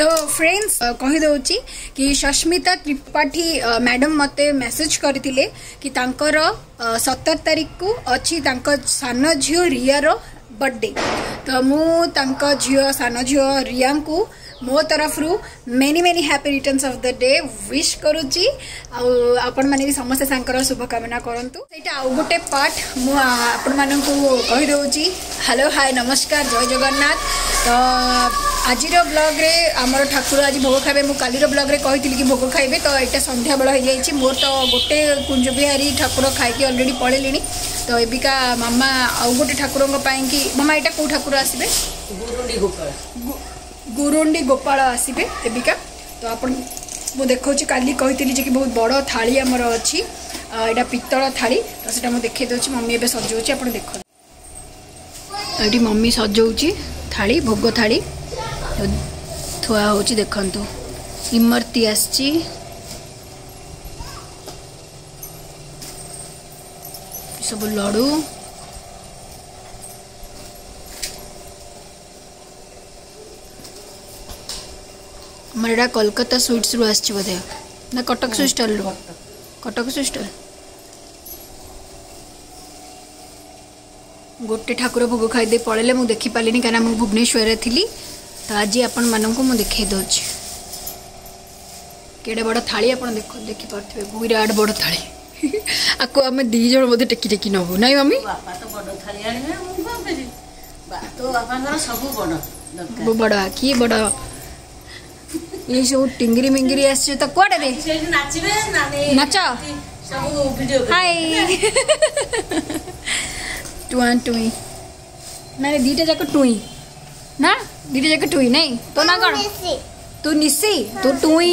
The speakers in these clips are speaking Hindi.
ତ ଫ୍ରେଣ୍ଡସ୍ କହିଦେଉଛି କି Sasmita Tripathi madam message message କରିଥିଲେ କି ତାଙ୍କର ସତର ତାରିଖକୁ ଅଛି ତାଙ୍କ ସାନ ଝିଅ ରିୟାର ବର୍ଥଡ଼େ ତ ମୁଁ ତାଙ୍କ ଝିଅ ସାନ ଝିଅ ରିୟାଙ୍କୁ ମୋ ତରଫରୁ many many happy returns of the day wish କରୁଛି ଆଉ ଆପଣମାନେ ବି ସମସ୍ତେ ତାଙ୍କର ଶୁଭକାମନା କରନ୍ତୁ ସେଇଟା ଆଉ ଗୋଟେ ପାର୍ଟ ମୁଁ ଆପଣମାନଙ୍କୁ କହିଦେଉଛି ହ୍ୟାଲୋ ହାଏ ନମସ୍କାର ଜୟ ଜଗନ୍ନାଥ ତ আজির ব্লগ্রে আমার ঠাকুর আজ ভোগ খাইবে মু কালির ব্লগ্রে কহিলি কি ভোগ খাইবে তো এটা সন্ধ্যাবেলা হয়ে যাইছি মোর তো গোটে কুঞ্জবিহারী ঠাকুর খাইকি অলরেডি পড়েলি তো এবিকা মামা আউ গোটে ঠাকুর কি মামা এটা কেউ ঠাকুর আসবে গুরুণ্ডি গোপাল আসবে এবিকা তো আপন ମୁଁ ଦେଖାଉଛି କାଲି କହିଥିଲି ଯେ କି ବହୁତ ବଡ଼ ଥାଳି ଆମର ଅଛି ଏଇଟା ପିତ୍ତଳ ଥାଳି ତ ସେଇଟା ମୁଁ ଦେଖାଇ ଦେଉଛି ମମି ଏବେ ସଜଉଛି ଆପଣ ଦେଖନ୍ତୁ ଏଇଠି ମମି ସଜଉଛି ଥାଳି ଭୋଗ ଥାଳି थुआ हूँ देखु इमरती आ सब लड़ू मर एटा कोलकाता स्वीट्स रु आछ बदे ना कटक स्वीट स्टॉल रु कटक स्वीट गोटे ठाकुर भोग खाई दे पळेले मु देखि पालिनी भुवनेश्वर थी ତ ଆଜି ଆପଣମାନଙ୍କୁ ମୁଁ ଦେଖାଇ ଦେଉଛି କେଡ଼େ ବଡ଼ ଥାଳି ଆପଣ ଦେଖ ଦେଖିପାରୁଥିବେ ବିରାଟ ବଡ଼ ଥାଳି ଆକୁ ଆମେ ଦୁଇ ଜଣ ବୋଧେ ଟେକି ଟେକି ନେବୁ ନାଇଁ ମମି ସବୁ ବଡ଼ କି ବଡ଼ ଏଇ ସବୁ ଟିଙ୍ଗିରି ମିଙ୍ଗିରି ଆସିଛି ତ କୁଆଡ଼େ ରେ ନାଚ ହାଇ ଟୁଆଁ ଟୁଇଁ ନାଇଁ ଦୁଇଟା ଯାକ ଟୁଇଁ ନା দিদি যাকে তুই নাই তো না কর তুই নিশি তো তুই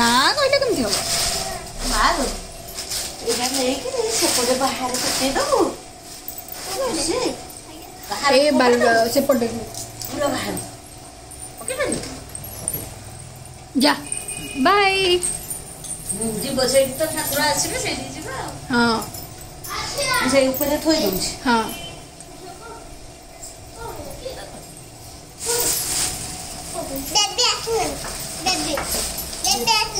না কইলে কেমতি হবে বাদ এটা নেকি সেপটে বাহারে কেটে দেবো এ বাল সেপটে পুরো বাহারে ওকে না যা বাই ଯିବ ସେଇଠି ତ ଠାକୁର ଆସିବେ ସେଇଠି ଯିବା ଆଉ ହଁ ସେଇ ଉପରେ ଥୋଇ ଦେଉଛି ହଁ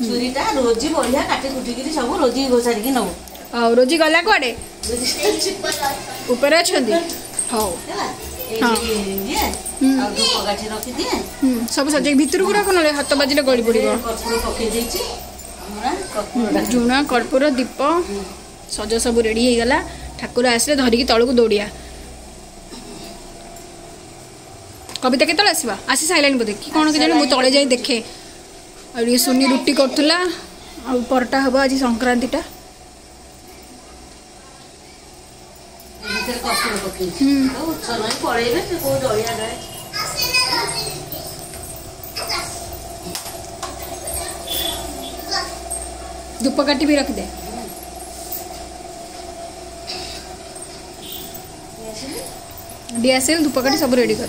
ଛୁରୀଟା ରୋଜି ବଢ଼ିଆ କାଟି କୁଟିକିରି ସବୁ ରୋଜି ଘୋଷାରିକି ନେବୁ ହଉ ରୋଜି ଗଲା କୁଆଡ଼େ ଉପରେ ଅଛନ୍ତି ହଉ ସବୁ ସଜାଇ ଭିତରକୁ ରଖ ନହେଲେ ହାତ ବାଜିଲେ ଗଳି ପଡ଼ିବ ଝୁଣା କର୍ପୂର ଦୀପ ସଜ ସବୁ ରେଡ଼ି ହେଇଗଲା ଠାକୁର ଆସିଲେ ଧରିକି ତଳକୁ ଦୌଡ଼ିଆ কবিতা কেতলে আসবা আসি সাইলেন বোধে কি কোণ কে জানি মু তলে যাই দেখে आनी रुटी करूला आरटा हाँ आज संक्रांति धूपकाठ भी रख दे डीएसएल धूपकाठ सब रेडी कर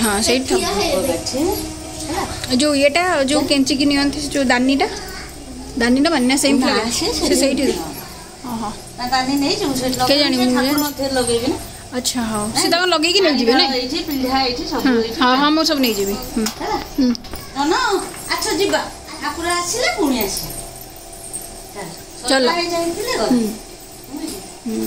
हाँ से जो ये टा जो कैंची की नियंत्रित जो दानी टा दानीटा दानीटा भन्ने सेम से सही थी हाँ हाँ के जानी मुझे अच्छा हाँ से तक लगे कि नहीं जीवन है हाँ हाँ मैं सब नहीं जीवन है ना ना अच्छा जीवा आकुरा आसिले पुणी आसी चल हम्म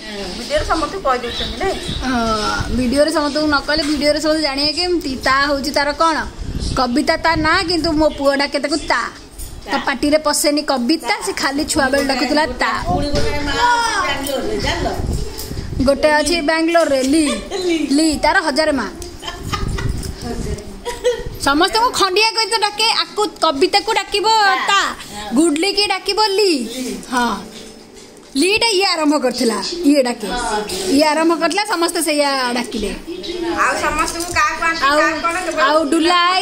ভিডিওরে সমস্ত কই দেউছন্তি সমস্ত ন কইলে ভিডিওরে সমস্ত জানিয়ে কেমতি তা হচ্ছে তার কোন কবিতা তা না কিন্তু মো পুয়া ডাকে তাকু তা তা পাটি পশেনি কবিতা সে খালি ছুয়া বেল ডাকুতলা তা গোটে আছে ব্যাঙ্গালোরে লি লি তার হাজার মা সমস্ত ସମସ୍ତ ଖଣ୍ଡିଆ କରି ଡାକେ ଆକୁ ডাকিব তা গুডলি কি ডাকিব লি হ্যাঁ লিটা ইয়ে আরম্ভ করছিলা ইয়ে ডাকে ইয়ে আরম্ভ করছিলা সমস্তে সেইয়া ডাকিলে আউ ডুলাই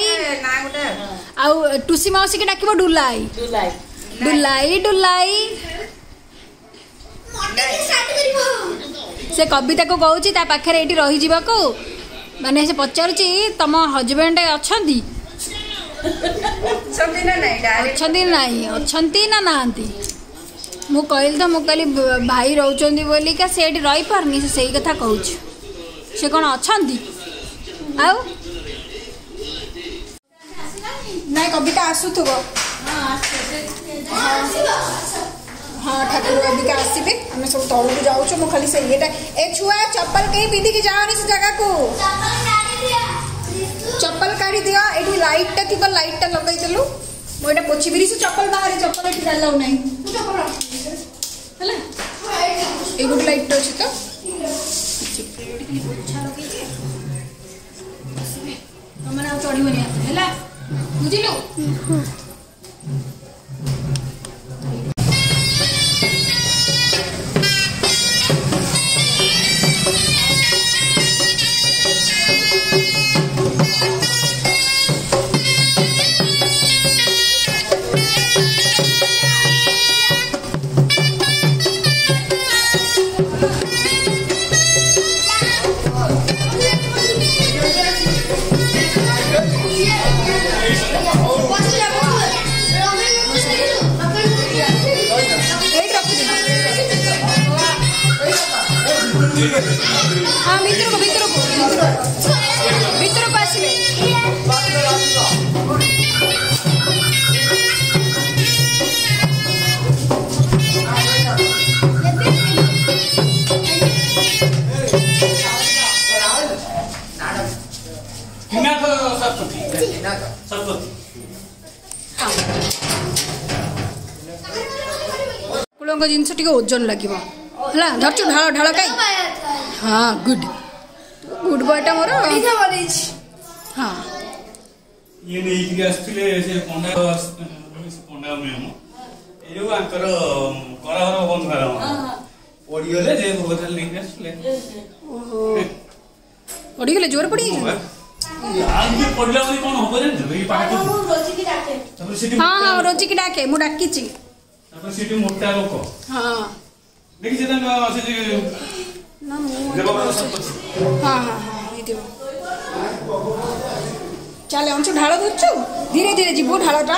আউ টুসি মাউসী কে ডাকিব ডুলাই ডুলাই ডুলাই সে কবিতাকে কৌছি তা পাখে এটি রহিযাকু মানে সে পচারুছি তোম হজবেন্ড অনেক অনেক না নাই অনেক না নাহান্তি मु कहल तो मुझे भाई रोच बोलिका से रही पारनी से कथा कह से कौन अच्छा ना कविता आसुथ हाँ ठाकुर कविता आसपे आम सब तौक जाऊ खाली से ये छुआ चप्पल कहीं पिंधिक जाओनि जगह को चप्पल काढ़ी दियो ये लाइट टा थी लाइट टा लगे ମୁଁ ଏଇଟା ପୋଛି ବିରି ସେ ଚପଲ ବାହାରେ ଚପଲ ଏଠି ଜାଣିଲାଉ ନାହିଁ ହେଲା ଏଇ ଗୋଟେ ଲାଇଟ୍ ଅଛି ତ ତମେ ଆଉ ଚଢ଼ିବନି ହେଲା ବୁଝିଲୁ 아 밑으로 가 밑으로 가 밑으로 밑으로 빠시면 কুলঙ্গ জিনিসটিকে ও জ ହେଲା ଧରିଛୁ ଢାଳ ଢାଳ କାଇଁ हाँ गुड गुड बॉय टा मोर ओडिसा कॉलेज हाँ ये नहीं कि आसथिले से पंडा पंडा में हम ए जो आंकर करहर बंद कर पड़ी गले जे भगतल नहीं आसले ओहो पड़ी गले जोर पड़ी आज के पड़ला वाली कौन होबे रे ये पाके हाँ, रोजी की डाके तब सिटी हां हां रोजी की डाके मु डाकी छी तब सिटी मोटा लोक हां देखि जे तन से হ্যাঁ, হ্যাঁ, হ্যাঁ, চলে অংশ ঢালা ধরছ ধীরে ধীরে যাবো ঢালাটা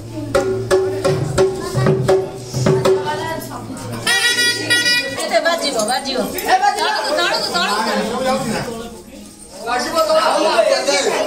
ಬಾಜಿಯೋ ಬಾಜಿಯೋ ತಾಳುದು ತಾಳುದು ಕಾಶಿಬೋ ತಾಳುದು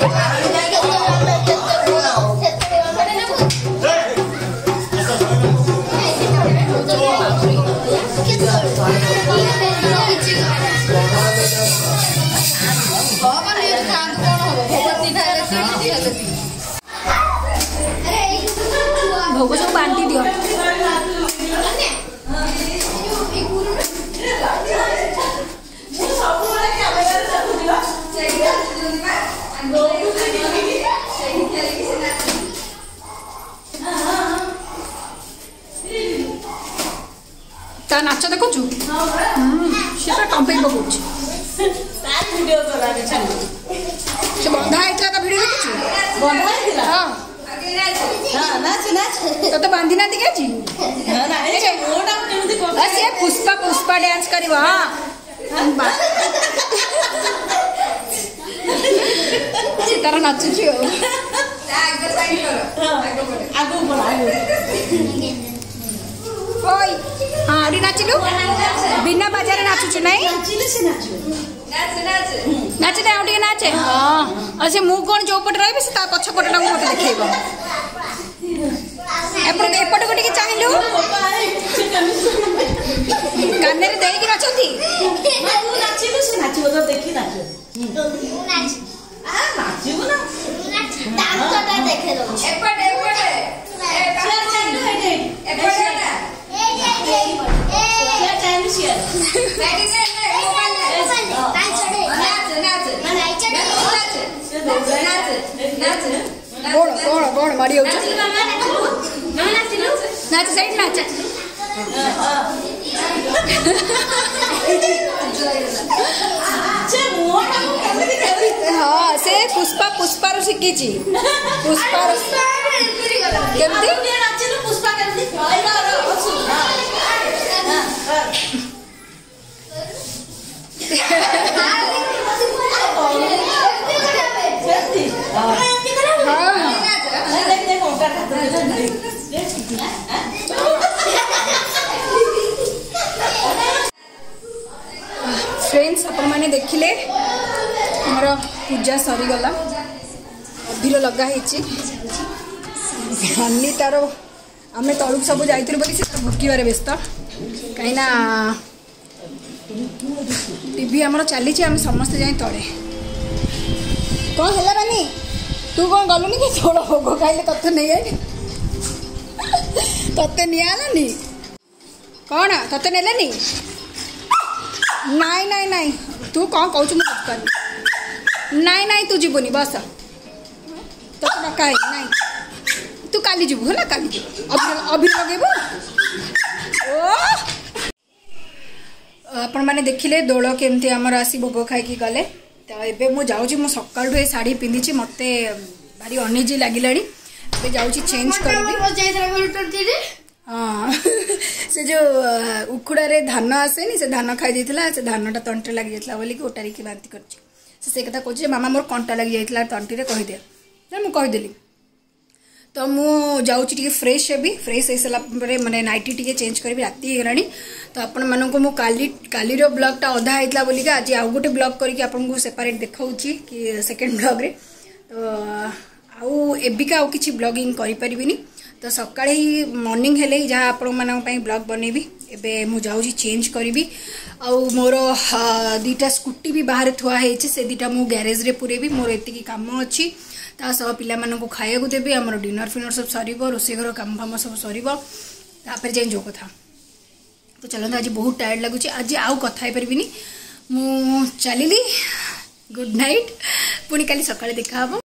ନାଚ ଦେଖୁଛୁ ସେ ପୁରା କମ୍ପେଇ ପକଉଛି ସେ ବନ୍ଧା ହେଇଥିଲା ତା ଭିଡ଼ିଓ ଦେଖିଛୁ ବନ୍ଧା ହେଇଥିଲା ହଁ ତତେ ବାନ୍ଧି ନାହାନ୍ତି କି ଆଜି ସିଏ ପୁଷ୍ପା ପୁଷ୍ପା ଡ୍ୟାନ୍ସ କରିବ ସେ ତାର ନାଚୁଛି ଆଉ ଆଗକୁ ఆడి నచ్చుడు భిన్న బజార్ నచ్చుచున్నాయి నచ్చలే ఆవిడికి నాచే అసలు మూగు కూడా చౌపటి రాయి తా పచ్చ కొట్టడం మొత్తం దేఖేయబ ఎప్పుడు ఎప్పటి గుటికి చాహిలు కన్నెరు దేకి నచ్చుంది నచ్చిలు సే నచ్చిବ ତ ଦେଖି ନାଚୁ ନାଚିବୁ ନା ଦେଖେ ଦଉଛି body also. That's a side हाँ से पुष्पा पुष्पार शिखी पुष्पार केमती पुष्पा ফ্রেন্ডস আপনার দেখলে আমার পূজা সরিগলা অভির লগা হয়েছি ধ্যানি তার আমি তলক সব যাই বলে সে ভুকিবার ব্যস্ত কিনা টিভি আমার চালছে আমি সমস্তে যাই তলে কম হল মানে ତୁ କ'ଣ ଗଲୁନି କି ଝୋଳ ଭୋଗ ଖାଇଲେ ତତେ ନେଇଆଇଲି ତତେ ନିଆହେଲାନି କ'ଣ ତତେ ନେଲେନି ନାଇଁ ନାଇଁ ନାଇଁ ତୁ କ'ଣ କହୁଛୁ ମୁଁ ବୁଝିପାରୁନି ନାଇଁ ନାଇଁ ତୁ ଯିବୁନି ବସ ତତେ ଡକା ହେଇନି ନାଇଁ ତୁ କାଲି ଯିବୁ ହେଲା କାଲି ଯିବୁ ଅଭିର ଅଭିର ଲଗେଇବୁ ଓ ଆପଣମାନେ ଦେଖିଲେ ଦୋଳ କେମିତି ଆମର ଆସି ଭୋଗ ଖାଇକି ଗଲେ ତ ଏବେ ମୁଁ ଯାଉଛି ମୁଁ ସକାଳଠୁ ଏ ଶାଢ଼ୀ ପିନ୍ଧିଛି ମୋତେ ଭାରି ଅନିଜି ଲାଗିଲାଣି ଏବେ ଯାଉଛି ଚେଞ୍ଜ କରିବି ହଁ ସେ ଯେଉଁ ଉଖୁଡ଼ାରେ ଧାନ ଆସେନି ସେ ଧାନ ଖାଇଦେଇଥିଲା ସେ ଧାନଟା ତଣ୍ଟିରେ ଲାଗିଯାଇଥିଲା ବୋଲିକି ଓଟାରିକି ବାନ୍ତି କରିଛି ସେ ସେ କଥା କହୁଛି ଯେ ମାମା ମୋର କଣ୍ଟା ଲାଗିଯାଇଥିଲା ତଣ୍ଟିରେ କହିଦିଅ ମୁଁ କହିଦେଲି तो मुझे फ्रेश हे फ्रेश हो सर मैंने नाइट टी चेज करी रातिगला तो आपण मन को काली ब्लगटा अधा होता बोलिक आज आउ गोटे ब्लग करके आपको सेपरेट देखा कि सेकेंड ब्लग्रे तो आउ एबिका आ कि ब्लगिंग करें तो सका मर्णिंग जहाँ आप ब्लग बनैबि एवं मुझे चेंज करी आर दीटा स्कूटी भी बाहर थुआ है से दीटा मुझ ग्यारेज पुरेबी मोर ये काम अच्छी तासह पिला खाया देवि आम डिनर फिनर सब सर रोसे घर कम फाम सब सर तापर जाए जो कथ तो चलते आज बहुत टायर्ड लगुच आज आउ कथपरि मु चल गुड नाइट पुणी का सका देखा